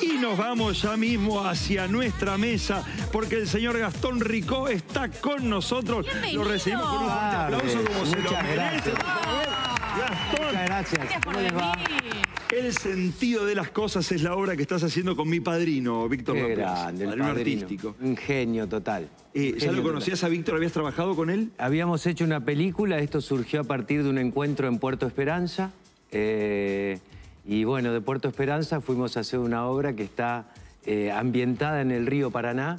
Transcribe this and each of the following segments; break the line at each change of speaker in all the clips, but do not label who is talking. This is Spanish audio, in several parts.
Y nos vamos ya mismo hacia nuestra mesa porque el señor Gastón Ricó está con nosotros.
Bienvenido.
Lo recibimos con un fuerte aplauso como se lo merece. Gastón,
Muchas gracias.
Gracias por venir.
el sentido de las cosas es la obra que estás haciendo con mi padrino, Víctor López.
grande, el
padrino
padrino.
artístico.
Un genio total.
Eh, ¿Ya
genio
lo conocías a Víctor? ¿Habías trabajado con él?
Habíamos hecho una película, esto surgió a partir de un encuentro en Puerto Esperanza. eh, y bueno, de Puerto Esperanza fuimos a hacer una obra que está eh, ambientada en el río Paraná,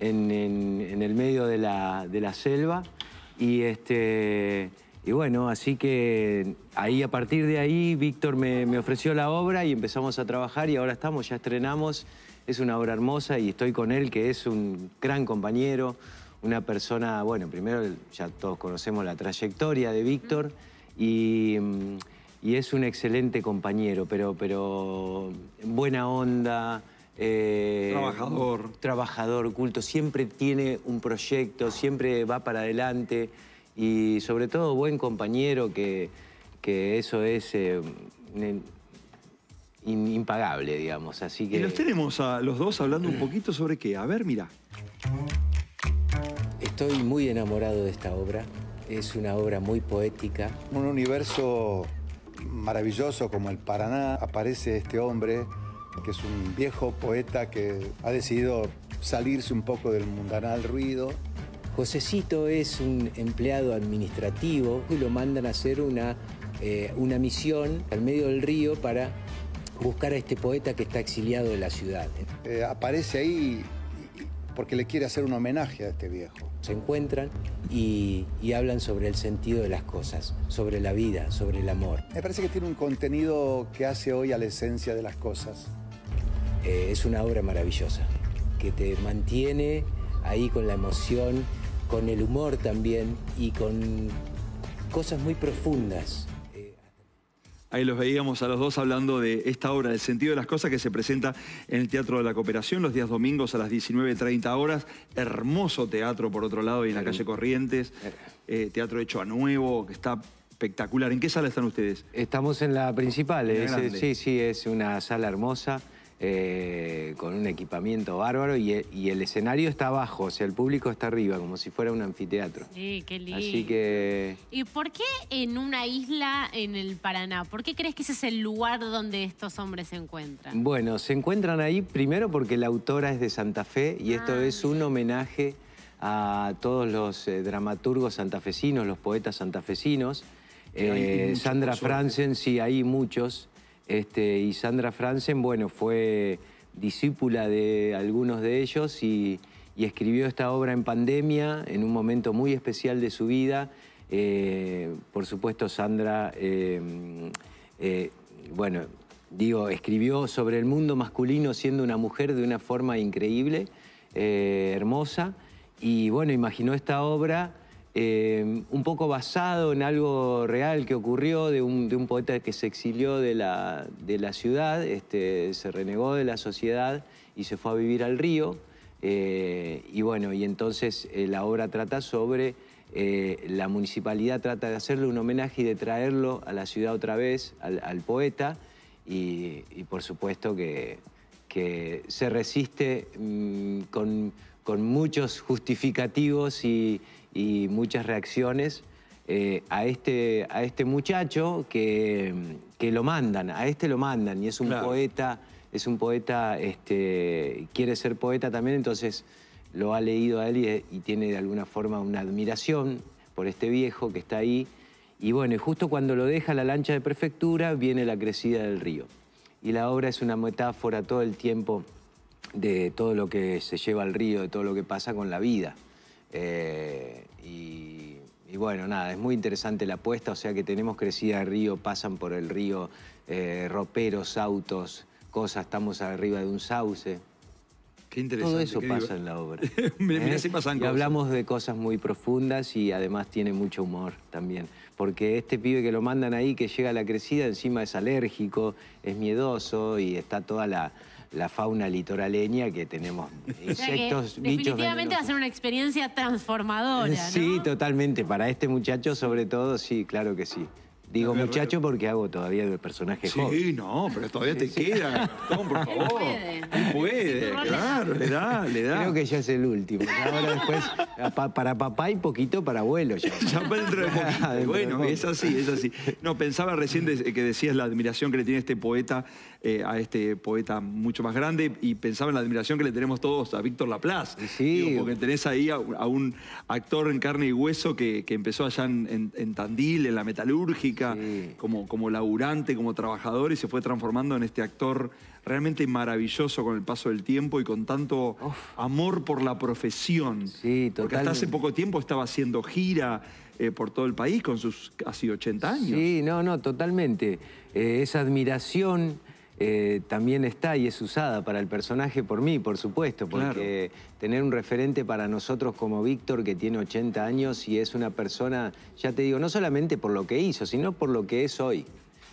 en, el medio de la, de la selva. Y, este, y bueno, así que ahí a partir de ahí Víctor me, me ofreció la obra y empezamos a trabajar y ahora estamos, ya estrenamos. Es una obra hermosa y estoy con él, que es un gran compañero, una persona, bueno, primero ya todos conocemos la trayectoria de Víctor y, mm, y es un excelente compañero, pero, pero buena onda. eh,
Trabajador.
Trabajador, culto, siempre tiene un proyecto, siempre va para adelante y sobre todo buen compañero que, que eso es eh, impagable, digamos. Así que...
Y los tenemos a los dos hablando un poquito sobre qué. A ver, mira.
Estoy muy enamorado de esta obra. Es una obra muy poética.
un universo maravilloso como el Paraná, aparece este hombre que es un viejo poeta que ha decidido salirse un poco del mundanal ruido.
Josecito es un empleado administrativo y lo mandan a hacer una, eh, una misión al medio del río para buscar a este poeta que está exiliado de la ciudad.
Eh, aparece ahí porque le quiere hacer un homenaje a este viejo.
Se encuentran y, y hablan sobre el sentido de las cosas, sobre la vida, sobre el amor.
Me parece que tiene un contenido que hace hoy a la esencia de las cosas.
Eh, es una obra maravillosa que te mantiene ahí con la emoción, con el humor también y con cosas muy profundas.
Ahí los veíamos a los dos hablando de esta obra, El sentido de las cosas, que se presenta en el Teatro de la Cooperación los días domingos a las 19.30 horas. Hermoso teatro, por otro lado, y en la calle Corrientes. Eh, teatro hecho a nuevo, que está espectacular. ¿En qué sala están ustedes?
Estamos en la principal, es- sí, sí, es una sala hermosa, eh, con un equipamiento bárbaro y, e- y el escenario está abajo, o sea, el público está arriba, como si fuera un anfiteatro.
Sí, qué lindo.
Así que
¿Y por qué en una isla en el Paraná? ¿Por qué crees que ese es el lugar donde estos hombres se encuentran?
Bueno, se encuentran ahí primero porque la autora es de Santa Fe y esto
Ah,
es un homenaje a todos los eh, dramaturgos santafesinos, los poetas santafesinos. Eh, Sandra. Franzen, sí, hay muchos. Este, y Sandra Franzen, bueno, fue discípula de algunos de ellos y, escribió esta obra en pandemia, en un momento muy especial de su vida. Eh, por supuesto, Sandra, eh, eh, bueno, digo, escribió sobre el mundo masculino siendo una mujer de una forma increíble, hermosa, y bueno, imaginó esta obra eh, un poco basado en algo real que ocurrió de un, de un poeta que se exilió de la, de la ciudad, este, se renegó de la sociedad y se fue a vivir al río. eh, y bueno, y entonces eh, la obra trata sobre, la municipalidad trata de hacerle un homenaje y de traerlo a la ciudad otra vez, al, poeta, y, y por supuesto que, que se resiste mm, con, con muchos justificativos y, y muchas reacciones eh, a, este, a este muchacho que, que lo mandan, a este lo mandan y es un
Claro.
poeta, es un poeta, este, quiere ser poeta también, entonces lo ha leído a él y, y tiene de alguna forma una admiración por este viejo que está ahí. Y bueno, y justo cuando lo deja la lancha de prefectura viene la crecida del río. Y la obra es una metáfora todo el tiempo de todo lo que se lleva al río, de todo lo que pasa con la vida. Eh, y, y bueno, nada, es muy interesante la apuesta, o sea que tenemos crecida de río, pasan por el río eh, roperos, autos, cosas, estamos arriba de un sauce.
Qué interesante.
Todo eso pasa en la obra.
Mirá, mirá
¿Eh?
si pasan
y
cosas.
hablamos de cosas muy profundas y además tiene mucho humor también. Porque este pibe que lo mandan ahí, que llega a la crecida, encima es alérgico, es miedoso y está toda la, la fauna litoraleña que tenemos.
O sea que
Insectos, bichos
definitivamente va a ser una experiencia transformadora, ¿no?
Sí, totalmente. Para este muchacho, sobre todo, sí, claro que sí. Digo muchacho porque hago todavía el personaje joven.
Sí, no, pero todavía te queda, Gastón, por favor.
puede.
Él puede, claro, le da, le da.
Creo que ya es el último. Ya Ahora después, pa- para papá y poquito para abuelo ya.
Ya para dentro de poquito.
De
Bueno, es así, es así. No, pensaba recién de- que decías la admiración que le tiene este poeta eh, a este poeta mucho más grande y pensaba en la admiración que le tenemos todos a Víctor Laplace.
Sí.
Digo, porque tenés ahí a, a un actor en carne y hueso que, que empezó allá en, en- en Tandil, en la metalúrgica,
Sí.
como, como laburante, como trabajador y se fue transformando en este actor realmente maravilloso con el paso del tiempo y con tanto amor por la profesión.
Sí,
Porque hasta hace poco tiempo estaba haciendo gira eh, por todo el país con sus casi 80 años.
Sí, no, no, totalmente. Eh, esa admiración eh, también está y es usada para el personaje por mí, por supuesto, porque tener un referente para nosotros como Víctor, que tiene 80 años y es una persona, ya te digo, no solamente por lo que hizo, sino por lo que es hoy.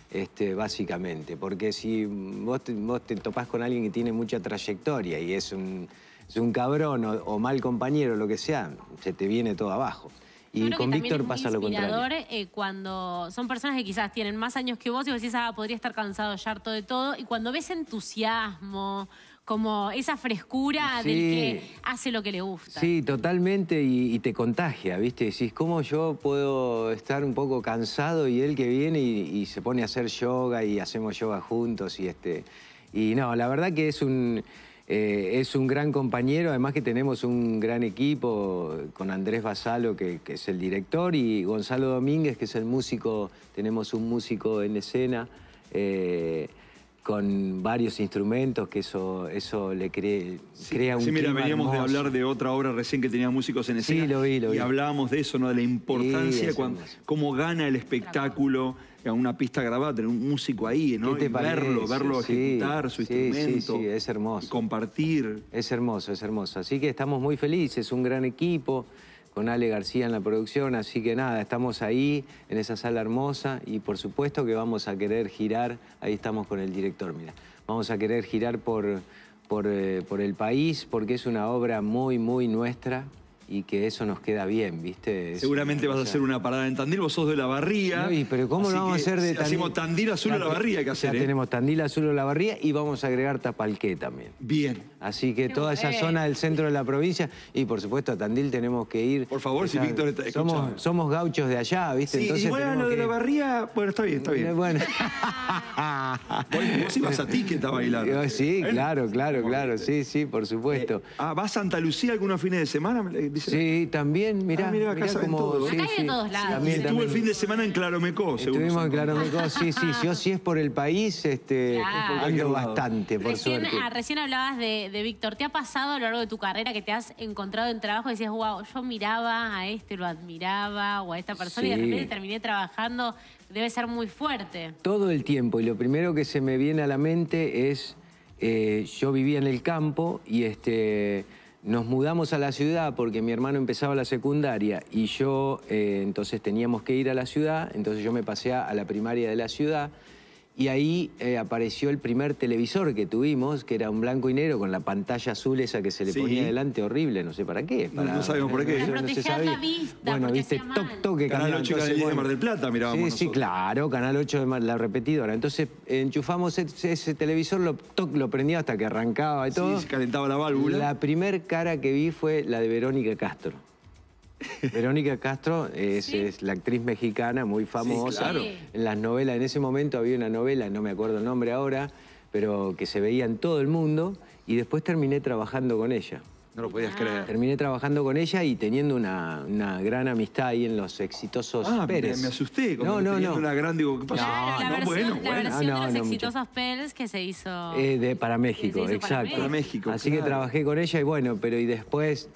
Este, básicamente, porque si vos te, vos te topás con alguien que tiene mucha trayectoria y es un, es un cabrón o, o mal compañero, lo que sea, se te viene todo abajo.
Yo
Y
creo
con Víctor
es
pasa lo contrario.
eh, cuando son personas que quizás tienen más años que vos y vos decís, ah, podría estar cansado ya harto de todo. Y cuando ves entusiasmo, como esa frescura del que hace lo que le gusta.
Sí, totalmente, y, y te contagia, ¿viste? Decís, ¿cómo yo puedo estar un poco cansado y él que viene y, y se pone a hacer yoga y hacemos yoga juntos y este... Y no, la verdad que es un, eh, es un gran compañero, además que tenemos un gran equipo con Andrés Basalo, que, que es el director, y Gonzalo Domínguez, que es el músico, tenemos un músico en escena. eh, con varios instrumentos, que eso, eso le cree- crea un
Sí, mira, veníamos de hablar de otra obra recién que tenía músicos en escena.
Sí, lo vi, lo vi.
Y hablábamos de eso, ¿no? De la importancia, cuando, cómo gana el espectáculo a una pista grabada, tener un músico ahí, ¿no?
¿Qué te
Y verlo, verlo
Sí,
ejecutar su
sí,
instrumento.
sí, es hermoso.
compartir.
Es hermoso, es hermoso. Así que estamos muy felices, un gran equipo, con Ale García en la producción, así que nada, estamos ahí, en esa sala hermosa, y por supuesto que vamos a querer girar, ahí estamos con el director, mira, vamos a querer girar por, por, eh, por el país, porque es una obra muy, muy nuestra, y que eso nos queda bien, ¿viste? Es
Seguramente vas a hacer una parada en Tandil, vos sos de la barría.
No, y, pero ¿cómo no vamos a hacer de
si Hacemos Tandil Azul a la barría hay que hacer,
Ya
¿eh?
tenemos Tandil Azul a la barría y vamos a agregar Tapalqué también.
Bien.
Así que toda esa zona del centro de la provincia y por supuesto a Tandil tenemos que ir.
Por favor, si Víctor está
somos,
escuchando.
somos gauchos de allá, ¿viste?
Sí,
Entonces
bueno,
tenemos
lo de
que-
la barría, bueno, está bien, está bien.
Bueno.
Vos, ibas a Ticket a bailar.
Yo, Sí,
¿Eh?
claro, claro, claro, sí, sí, por supuesto.
Ah, ¿vas a Santa Lucía algunos fines de semana? Dice.
Sí, también, mirá,
Ah, mirá, acá
mirá
saben
como...
todo.
sí,
Acá hay de todos lados.
También,
estuvo el fin de semana en Claromecó, seguro.
Estuvimos en. Claromecó, sí, sí. Yo si es por el país, este,
Claro.
ando bastante, por
Recién,
suerte.
ah, recién hablabas de, de Víctor. ¿Te ha pasado a lo largo de tu carrera que te has encontrado en trabajo y decías, wow, yo miraba a este, lo admiraba, o a esta persona y de repente terminé trabajando? Debe ser muy fuerte.
Todo el tiempo, y lo primero que se me viene a la mente es, eh, yo vivía en el campo y este, nos mudamos a la ciudad porque mi hermano empezaba la secundaria y yo eh, entonces teníamos que ir a la ciudad, entonces yo me pasé a la primaria de la ciudad y ahí eh, apareció el primer televisor que tuvimos, que era un blanco y negro con la pantalla azul esa que se le
Sí.
ponía delante, horrible, no sé para qué.
No-
Para,
no sabemos por qué.
Para
no se
proteger la
sabía.
vista,
Bueno, viste, toc, toc, que
Canal
cambiaba.
8 y Canal
Entonces,
10 de
bueno,
Mar del Plata mirábamos
Sí, sí, claro, Canal 8 de Mar- la repetidora. Entonces enchufamos ese, ese televisor, lo, toc, lo prendía hasta que arrancaba y
Sí,
todo.
se calentaba la válvula.
La primer cara que vi fue la de Verónica Castro. Verónica Castro es,
Sí.
es la actriz mexicana muy famosa.
claro.
En las novelas, en ese momento había una novela, no me acuerdo el nombre ahora, pero que se veía en todo el mundo y después terminé trabajando con ella.
No lo podías creer.
Terminé trabajando con ella y teniendo una, una gran amistad ahí en los exitosos
Ah, me,
Pérez.
me asusté. Como
No, no,
teniendo
no.
una gran, digo, ¿qué pasó?
Claro, la
no,
versión,
bueno,
la
bueno.
versión
Ah,
de
no,
los
no, mucho.
exitosos Pels que se hizo.
Eh, de, para México, exacto.
Para México,
Así que
claro.
trabajé con ella y bueno, pero y después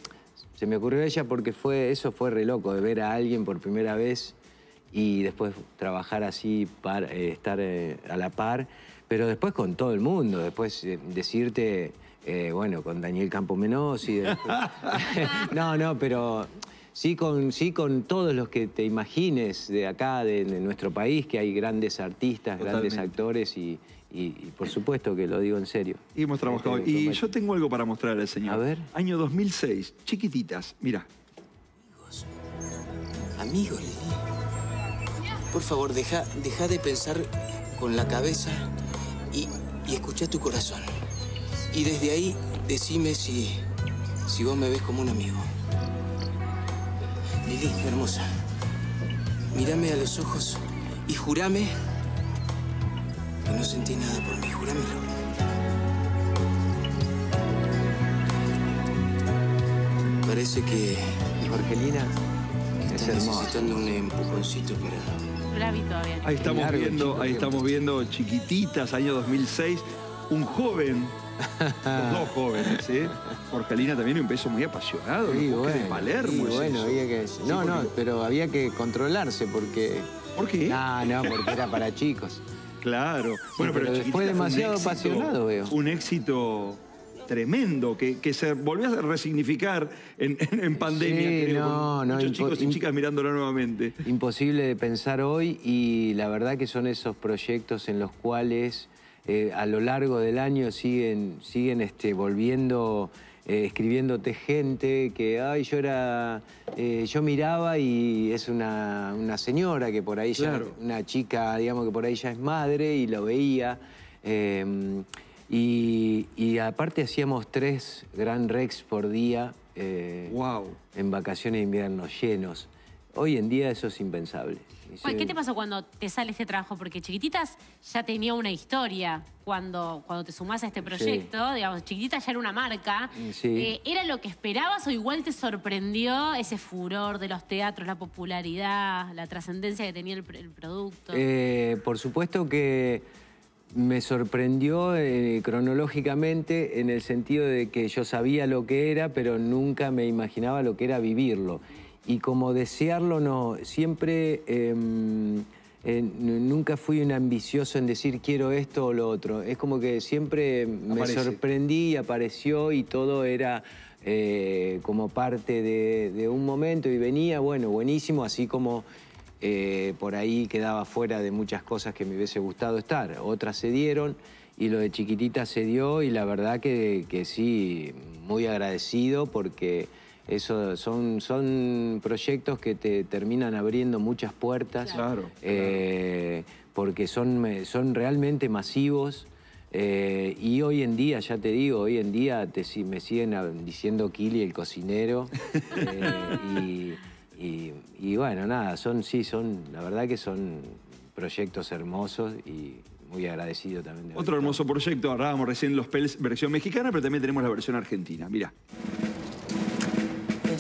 se me ocurrió ella porque fue, eso fue re loco, de ver a alguien por primera vez y después trabajar así, par- eh, estar eh, a la par, pero después con todo el mundo, después eh, decirte, eh, bueno, con Daniel Campomenosi. después- no, no, pero sí con, sí con todos los que te imagines de acá, de, de nuestro país, que hay grandes artistas, grandes actores y, y- y por supuesto que lo digo en serio.
Y hemos trabajado.
Este,
Y yo tengo algo para mostrar al señor.
A ver.
Año 2006, chiquititas, mira.
Amigo, Lili. Por favor, deja, deja de pensar con la cabeza y, y escucha tu corazón. Y desde ahí, decime si, si vos me ves como un amigo. Lili, hermosa, mírame a los ojos y jurame no sentí nada por mí, jurámelo. Parece que
Jorgelina es
necesitando un empujoncito para...
No la vi todavía.
Ahí estamos
Largo,
viendo,
chico,
ahí estamos viendo chiquititas, año 2006, un joven, los dos jóvenes, ¿eh? Jorgelina también un beso muy apasionado,
Sí,
los bosques de
bueno,
Palermo.
sí,
es
bueno,
eso.
había que...
Sí,
No, no, pero había que controlarse porque...
¿Por qué?
No, no, porque era para chicos.
Claro. Bueno,
pero
pero,
fue demasiado
éxito-
apasionado, veo.
Un éxito tremendo que, que se volvió a resignificar en, en- en pandemia.
Sí,
creo,
no, no,
muchos chicos y chicas mirándolo nuevamente.
Imposible de pensar hoy y la verdad que son esos proyectos en los cuales eh, a lo largo del año siguen, siguen este, volviendo, eh, escribiéndote gente que, ay, yo era, eh, yo miraba y es una, una señora que por ahí ya,
Claro.
una chica, digamos que por ahí ya es madre y lo veía. eh, y, y aparte hacíamos tres Gran Rex por día. eh,
Wow.
en vacaciones de invierno llenos. Hoy en día eso es impensable.
¿Qué te pasó cuando te sale este trabajo? Porque Chiquititas ya tenía una historia cuando, cuando te sumás a este proyecto. Digamos, Chiquititas ya era una marca.
Sí.
Eh, ¿Era lo que esperabas o igual te sorprendió ese furor de los teatros, la popularidad, la trascendencia que tenía el producto?
Eh, por supuesto que me sorprendió eh, cronológicamente en el sentido de que yo sabía lo que era, pero nunca me imaginaba lo que era vivirlo. Y como desearlo, no, siempre, eh, eh, n- nunca fui un ambicioso en decir quiero esto o lo otro. Es como que siempre me
Aparece.
sorprendí y apareció y todo era eh, como parte de, de un momento y venía, bueno, buenísimo, así como eh, por ahí quedaba fuera de muchas cosas que me hubiese gustado estar. Otras se dieron y lo de chiquitita se dio y la verdad que, que sí, muy agradecido porque eso son, son proyectos que te terminan abriendo muchas puertas.
Claro,
eh, porque son, son realmente masivos. eh, y hoy en día, ya te digo, hoy en día te, me siguen diciendo Kili el cocinero. eh, y, y- y bueno, nada, son, sí, son, la verdad que son proyectos hermosos y muy agradecido también. de
Otro hermoso proyecto, hablábamos recién los Pels versión mexicana, pero también tenemos la versión argentina. Mira.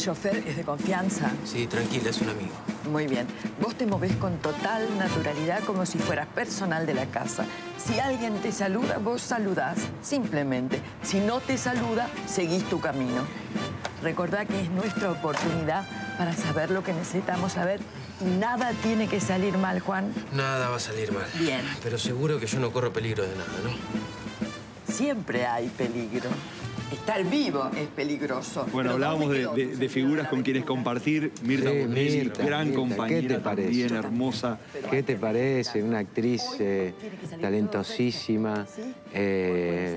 Chofer es de confianza.
Sí, tranquila, es un amigo.
Muy bien. Vos te movés con total naturalidad como si fueras personal de la casa. Si alguien te saluda, vos saludás, simplemente. Si no te saluda, seguís tu camino. Recordá que es nuestra oportunidad para saber lo que necesitamos saber y nada tiene que salir mal, Juan.
Nada va a salir mal.
Bien.
Pero seguro que yo no corro peligro de nada, ¿no?
Siempre hay peligro. Estar vivo es peligroso.
Bueno,
Pero
hablábamos
¿dónde
de, figuras con quienes compartir. Mirta
Sí, Mirta,
gran
Mirta, ¿qué
compañera
te parece?
también, hermosa.
¿Qué te parece? Una actriz eh, talentosísima. eh,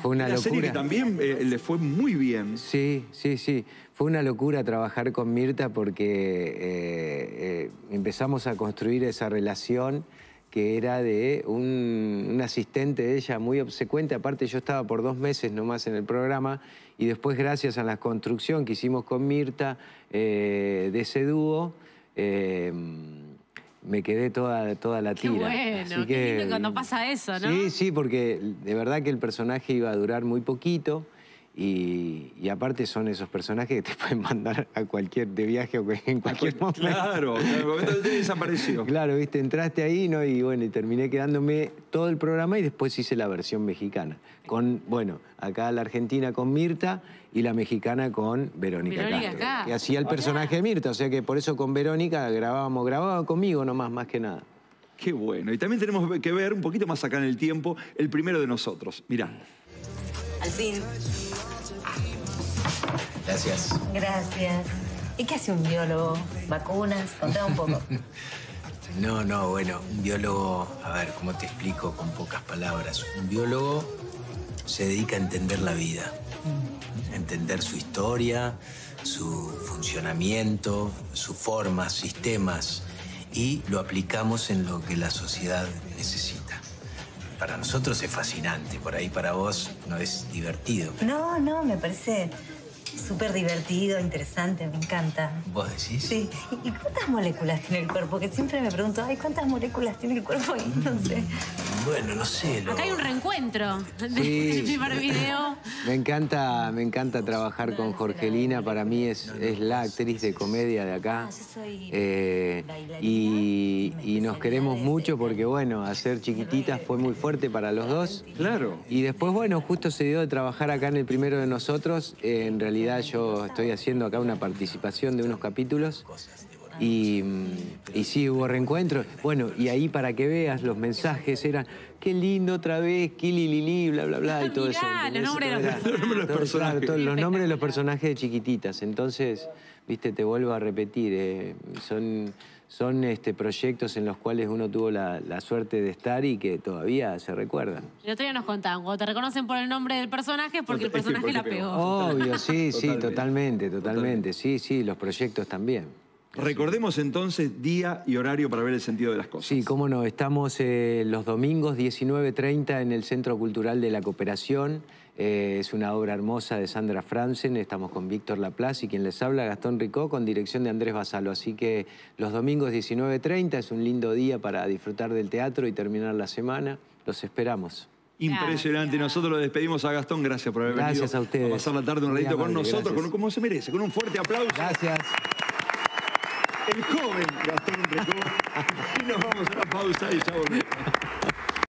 fue una
La serie que
locura.
también eh, le fue muy bien.
Sí, sí, sí. Fue una locura trabajar con Mirta porque eh, eh, empezamos a construir esa relación que era de un, un asistente de ella muy obsecuente. Aparte, yo estaba por dos meses nomás en el programa y después, gracias a la construcción que hicimos con Mirta eh, de ese dúo, eh, me quedé toda, toda la
Qué
tira.
bueno,
Así
qué lindo cuando pasa eso, ¿no?
Sí, sí, porque de verdad que el personaje iba a durar muy poquito y, y aparte son esos personajes que te pueden mandar a cualquier de viaje o en cualquier momento.
Claro, en el momento de desapareció.
Claro, viste, entraste ahí, ¿no? Y bueno, y terminé quedándome todo el programa y después hice la versión mexicana. Con, bueno, acá la argentina con Mirta y la mexicana con Verónica,
Verónica
Castro. Que hacía el personaje de Mirta, o sea que por eso con Verónica grabábamos, grababa conmigo nomás, más que nada.
Qué bueno. Y también tenemos que ver un poquito más acá en el tiempo el primero de nosotros. Mirá.
Al fin.
Gracias.
Gracias. ¿Y qué hace un biólogo? ¿Vacunas? Contá un poco.
No, no, bueno, un biólogo, a ver, ¿cómo te explico con pocas palabras? Un biólogo se dedica a entender la vida, a entender su historia, su funcionamiento, sus formas, sistemas. y lo aplicamos en lo que la sociedad necesita. Para nosotros es fascinante, por ahí para vos no es divertido.
No, no, me parece súper divertido, interesante, me encanta.
¿Vos decís?
Sí. ¿Y y cuántas moléculas tiene el cuerpo? Que siempre me pregunto, ay, ¿cuántas moléculas tiene el cuerpo? Y no sé.
Bueno, no sé. Lo...
Acá hay un reencuentro de
Sí.
del primer video.
Me encanta, me encanta trabajar con Jorgelina, para mí es, es la actriz de comedia de acá. Eh, y, y nos queremos mucho porque, bueno, hacer chiquititas fue muy fuerte para los dos.
Claro.
Y después, bueno, justo se dio de trabajar acá en el primero de nosotros. Eh, en realidad yo estoy haciendo acá una participación de unos capítulos. Y, mm, y sí, hubo reencuentro. Bueno, y ahí para que veas, los mensajes eran, qué lindo otra vez, Kili Lili, bla, bla, bla, y todo
Mirá,
eso.
los nombres de los
personajes. Los nombres de los
todo-
personajes.
claro, todo- los nombres de los personajes de chiquititas. Entonces, viste, te vuelvo a repetir, eh, son, son este, proyectos en los cuales uno tuvo la, la suerte de estar y que todavía se recuerdan.
El otro día nos contaban, cuando te reconocen por el nombre del personaje es porque el
Es que
personaje
porque
la
pegó.
pegó.
Obvio, sí, sí,
Totalmente.
totalmente, totalmente. Sí, sí, los proyectos también.
Recordemos entonces día y horario para ver el sentido de las cosas.
Sí, cómo no. Estamos eh, los domingos 19.30 en el Centro Cultural de la Cooperación. Eh, es una obra hermosa de Sandra Franzen. Estamos con Víctor Laplace y quien les habla, Gastón Ricó, con dirección de Andrés Basalo. Así que los domingos 19.30 es un lindo día para disfrutar del teatro y terminar la semana. Los esperamos.
Impresionante. Nosotros lo despedimos a Gastón. Gracias por haber venido.
Gracias a ustedes.
A pasar la tarde un ratito con nosotros, con, como se merece, con un fuerte aplauso.
Gracias.
El joven Gastón Ricó. Y nos vamos a la pausa y ya volvemos.